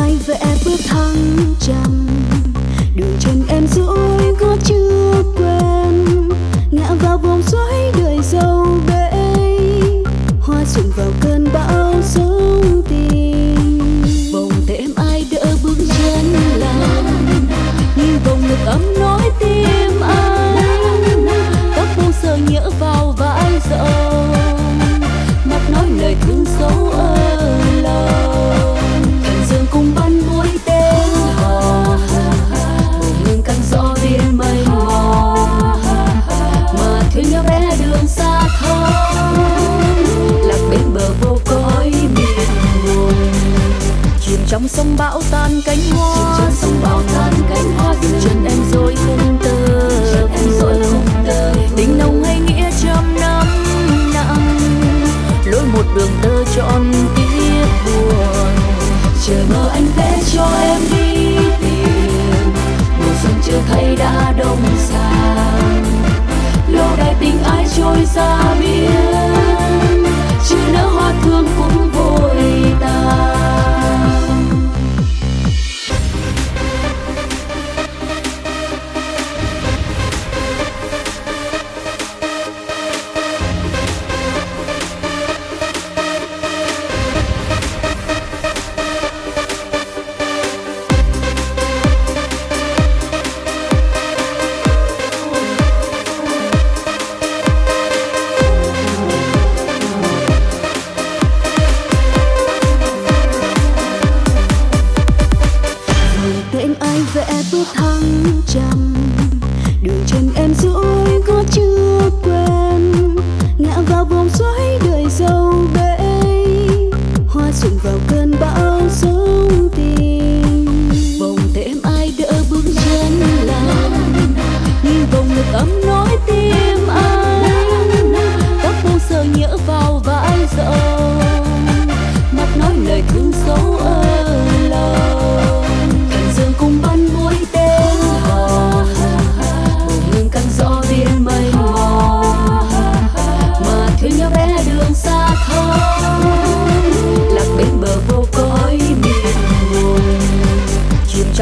ai vẽ bước thăng trầm đường chân em dỗi gót chưa quên. Sông bão tan cánh hoa trong sông bão tan cánh hoa dừng chân em rồi không tơ em rồi không tơ. Tình nồng hay nghĩa trăm năm nặng lối một đường tơ trọn tiếc buồn. Chờ mơ anh vẽ cho em đi tìm. Mùa xuân chưa thấy đã đông sang. Lâu đài tình ai trôi xa biển ai bước thăng trầm.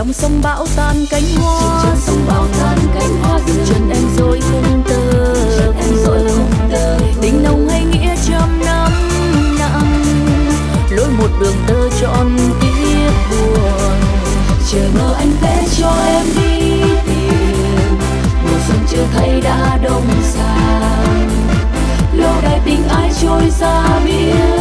Trong sông bão tan cánh hoa. Sông bão tan cánh hoa. Dừng chân em rồi không tơ. Em rồi không tơ. Tình nồng hay nghĩa trăm năm nặng. Lối một đường tơ trọn tiếc buồn. Chờ mơ anh vẽ cho em đi tìm. Mùa xuân chưa thấy đã đông sang. Lâu đài tình ai trôi xa biển